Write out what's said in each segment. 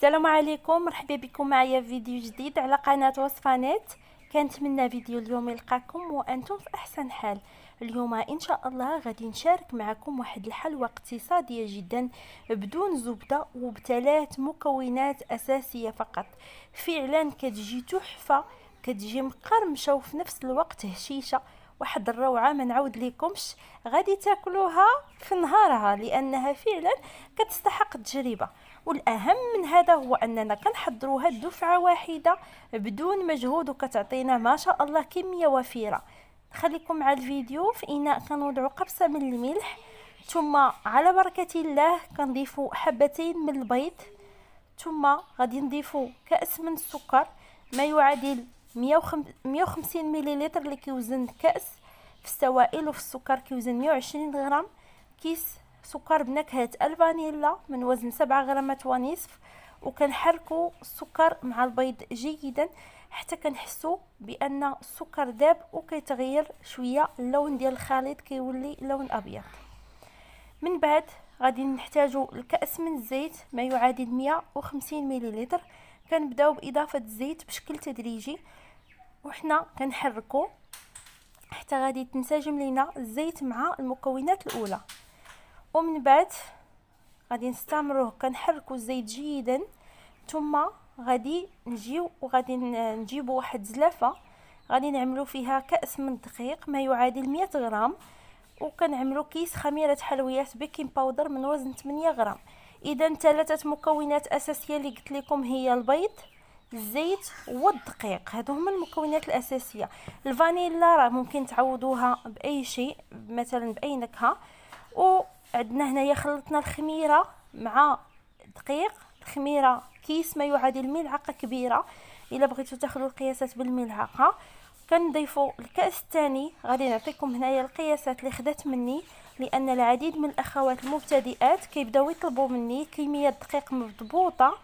السلام عليكم مرحبا بكم معايا في فيديو جديد على قناة وصفانات كنتمنى فيديو اليوم يلقاكم وأنتم في أحسن حال. اليوم إن شاء الله غادي نشارك معكم واحد الحلوى اقتصادية جدا بدون زبدة وبثلاث مكونات أساسية فقط. فعلا كتجي تحفة كتجي مقرمشة وفي نفس الوقت هشيشة. واحد الروعة ما نعاود لكمش غادي تاكلوها في نهارها لأنها فعلا كتستحق التجربة. والأهم من هذا هو أننا كنحضروها دفعة واحدة بدون مجهود وكتعطينا ما شاء الله كمية وفيرة. خليكم مع الفيديو في إناء كنوضعوا قبصة من الملح. ثم على بركة الله كنضيفوا حبتين من البيض. ثم غادي نضيفوا كأس من السكر. ما يعادل 150 مليلتر اللي كيوزن كأس في السوائل وفي السكر كيوزن 120 غرام. كيس سكر بنكهة الفانيلا من وزن 7 غرامات ونصف. وكنحركوا السكر مع البيض جيدا حتى كنحسوا بأن السكر داب وكيتغير شوية. اللون ديال الخليط كيولي لون أبيض. من بعد غادي نحتاجوا الكأس من الزيت ما يعادل 150 مليلتر. كنبداو بإضافة الزيت بشكل تدريجي وحنا كنحركو حتى غادي تنسجم لينا الزيت مع المكونات الأولى. ومن بعد غادي نستمروه كنحركو الزيت جيدا ثم غادي نجيو وغادي نجيبو واحد زلافة. غادي نعملو فيها كأس من الدقيق ما يعادل 100 غرام. وكنعملو كيس خميرة حلويات baking powder من وزن 8 غرام. اذا ثلاثة مكونات أساسية اللي قلت لكم هي البيض الزيت والدقيق. هادو هما المكونات الأساسية. الفانيلا راه ممكن تعوضوها بأي شيء مثلا بأي نكهة. وعندنا هنايا خلطنا الخميرة مع الدقيق الخميرة كيس ما يعادل ملعقة كبيرة. إلا بغيتو تاخذوا القياسات بالملعقة. كنضيفوا الكأس الثاني غادي نعطيكم هنايا القياسات اللي خدات مني. لأن العديد من الأخوات المبتدئات كيبدأو يطلبوا مني كمية دقيق مضبوطة.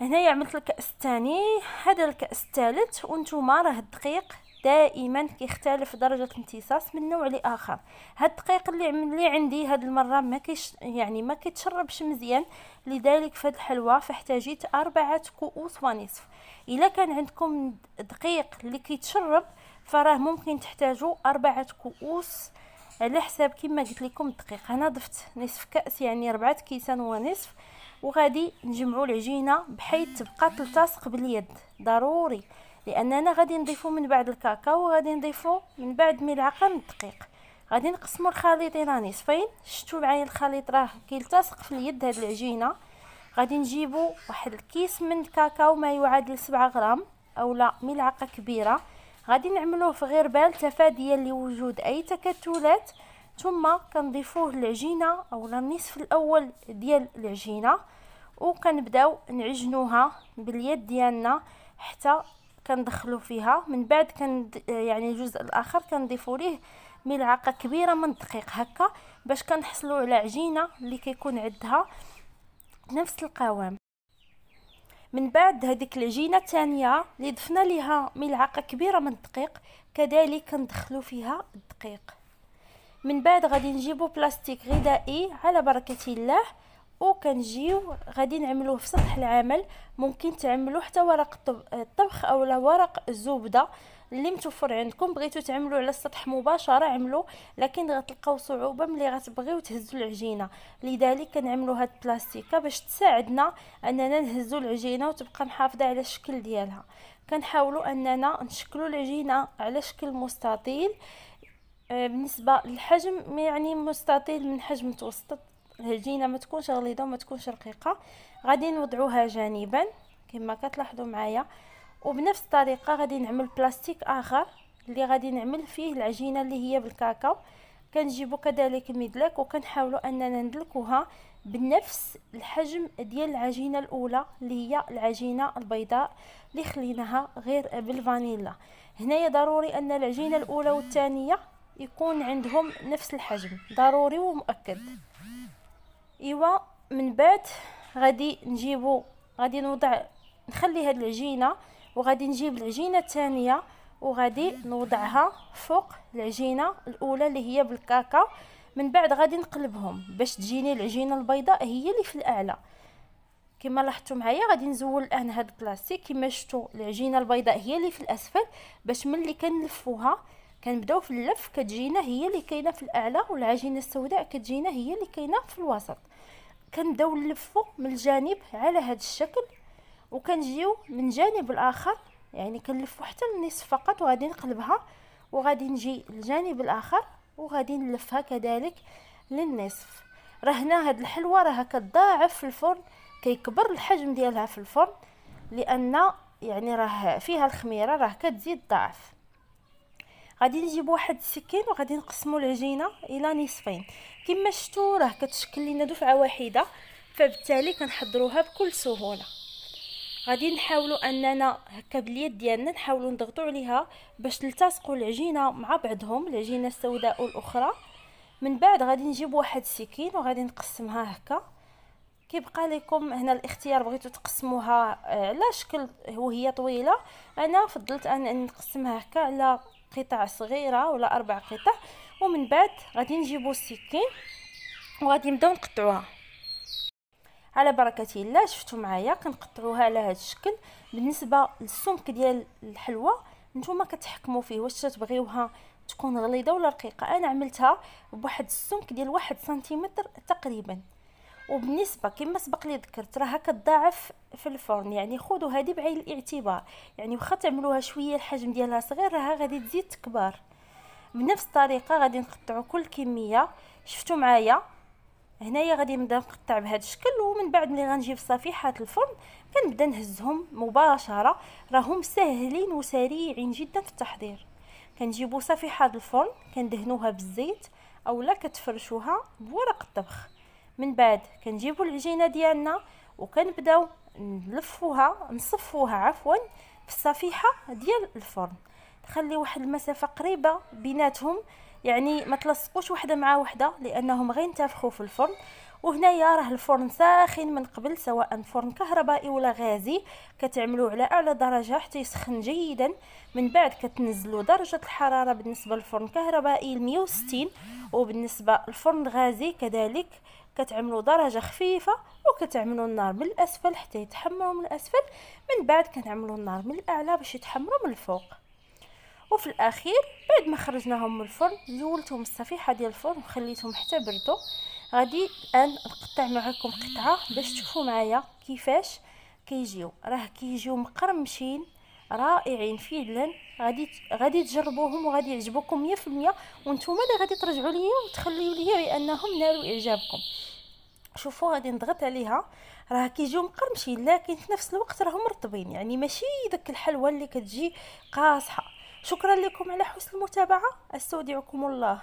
هنايا عملت الكأس الثاني هذا الكأس الثالث وأنتم راه الدقيق دائما كيختلف درجة الامتصاص من نوع لآخر. هاد الدقيق اللي اللي عندي هاد المرة ما كيش يعني ما كيتشربش مزيان لذلك في هاد الحلوى فاحتاجيت أربعة كؤوس ونصف. إلا كان عندكم دقيق اللي كيتشرب فراه ممكن تحتاجوا أربعة كؤوس على حساب كما قلت لكم الدقيق أنا ضفت نصف كأس يعني ربعة كيسان ونصف وغادي نجمعوا العجينة بحيث تبقى تلتصق باليد ضروري لأننا غادي نضيفو من بعد الكاكاو وغادي نضيفو من بعد ملعقة من الدقيق. غادي نقسموا الخليط إلى نصفين. شفتوا معايا الخليط راه كيلتصق في اليد هاد العجينة. غادي نجيبو واحد الكيس من الكاكاو ما يعادل 7 غرام اولا ملعقة كبيرة. غادي نعملوه في غربال تفاديا لوجود أي تكتلات. ثم كنضيفوه العجينه أولا النصف الأول ديال العجينة وكنبداو نعجنوها باليد ديالنا حتى كندخلو فيها. من بعد كان يعني الجزء الآخر كنضيفو ليه ملعقة كبيرة من الدقيق هكا باش كنحصلوا على عجينة اللي كيكون عندها نفس القوام. من بعد هذيك العجينة الثانية اللي ضفنا ليها ملعقة كبيرة من الدقيق كذلك كندخلو فيها الدقيق. من بعد غادي نجيبو بلاستيك غذائي على بركة الله. وكنجيو غادي نعملوه في سطح العمل. ممكن تعملوا حتى ورق الطبخ اولا ورق الزبدة اللي متوفر عندكم. بغيتو تعملوا على السطح مباشرة عملوا لكن غتلقاو صعوبة ملي غتبغيو تهزوا العجينة. لذلك كنعملوا هاد البلاستيكة باش تساعدنا أننا نهزوا العجينة وتبقى محافظة على الشكل ديالها. كنحاولوا أننا نشكلوا العجينة على شكل مستطيل. آه، بالنسبة للحجم يعني مستطيل من حجم متوسط. العجينه ما تكونش غليظة وما تكونش رقيقة. غادي نوضعوها جانبا كما كتلاحظوا معايا. وبنفس الطريقة غادي نعمل بلاستيك آخر اللي غادي نعمل فيه العجينة اللي هي بالكاكاو. كنجيبو كذلك المدلك وكنحاولوا أننا ندلكوها بنفس الحجم ديال العجينة الأولى اللي هي العجينة البيضاء اللي خليناها غير بالفانيلا. هنايا ضروري أن العجينة الأولى والثانية يكون عندهم نفس الحجم ضروري ومؤكد. إيوا من بعد غادي نجيبو غادي نوضع نخلي هاد العجينة وغادي نجيب العجينة الثانية وغادي نوضعها فوق العجينة الأولى اللي هي بالكاكاو من بعد غادي نقلبهم باش تجيني العجينة البيضاء هي اللي في الأعلى. كما لاحظتوا معايا غادي نزول الآن هاد البلاستيك. كما شفتوا العجينة البيضاء هي اللي في الأسفل باش ملي كنلفوها كنبداو في اللف كتجينا هي اللي كاينة في الأعلى والعجينة السوداء كتجينا هي اللي كاينة في الوسط. كنبداو نلفو من الجانب على هذا الشكل وكنجيو من جانب الآخر يعني كنلفو حتى النصف فقط وغادي نقلبها وغادي نجي الجانب الآخر وغادي نلفها كذلك للنصف. راه هنا هاد الحلوة راها كتضاعف في الفرن كيكبر الحجم ديالها في الفرن لأن يعني راه فيها الخميرة راه كتزيد ضعف. غادي نجيب واحد السكين وغادي نقسموا العجينة إلى نصفين. كما شفتوا راه كتشكل لنا دفعة واحدة فبالتالي كنحضروها بكل سهولة. غادي نحاولوا أننا هكا باليد ديالنا نحاولوا نضغطوا عليها باش تلتصقوا العجينة مع بعضهم العجينة السوداء والأخرى. من بعد غادي نجيب واحد السكين وغادي نقسمها هكا. كيبقى لكم هنا الاختيار بغيتو تقسموها آه، على شكل وهي طويلة. أنا فضلت أن نقسمها هكا على قطع صغيرة ولا أربع قطع ومن بعد غادي نجيبو السكين وغادي نبداو نقطعوها. على بركة الله شفتوا معايا كنقطعوها على هذا الشكل. بالنسبة للسمك ديال الحلوه نتوما كتحكموا فيه واش تبغيوها تكون غليظة ولا رقيقة. أنا عملتها بواحد السمك ديال واحد سنتيمتر تقريبا. وبالنسبه كما سبق لي ذكرت راها كتضاعف في الفرن. يعني خذوا هذه بعين الاعتبار. يعني واخا تعملوها شوية الحجم ديالها صغير راها غادي تزيد تكبر. بنفس الطريقة غادي نقطعوا كل كمية. شفتوا معايا؟ هنايا غادي نبدأ نقطع بهذا الشكل ومن بعد ملي غنجيب صفيحات الفرن كنبدأ نهزهم مباشرة. راهم ساهلين وسريعين جدا في التحضير. كنجيبوا صفيحات الفرن كندهنوها بالزيت اولا كتفرشوها بورق الطبخ. من بعد. كنجيبوا العجينه ديالنا وكنبداو نلفوها نصفوها عفوا في الصفيحة ديال الفرن. نخلي واحد المسافة قريبة بيناتهم يعني ما تلصقوش وحدة مع وحدة لأنهم غينتفخوا في الفرن. وهنايا راه الفرن ساخن من قبل سواء فرن كهربائي ولا غازي. كتعملوه على أعلى درجة حتى يسخن جيدا. من بعد كتنزلوا درجة الحرارة بالنسبة للفرن الكهربائي ل 160 وبالنسبة للفرن الغازي كذلك كتعملوا درجة خفيفة وكتعملوا النار من الأسفل حتى يتحمروا من الأسفل. من بعد كنعملوا النار من الأعلى باش يتحمروا من الفوق. وفي الأخير بعد ما خرجناهم من الفرن زولتهم الصفيحة ديال الفرن وخليتهم حتى بردوا غادي الآن نقطع معكم قطعة باش تشوفوا معايا كيفاش كيجيو. راه كيجيو مقرمشين رائعين فعلا. غادي غادي تجربوهم وغادي يعجبوكم 100% وأنتم اللي غادي ترجعوا ليا وتخليو ليا بأنهم نالوا إعجابكم. شوفوا غادي نضغط عليها. راه كيجيو مقرمشين لكن في نفس الوقت راهم مرطبين. يعني ماشي داك الحلوى اللي كتجي قاصحة. شكرا لكم على حسن المتابعة. أستودعكم الله.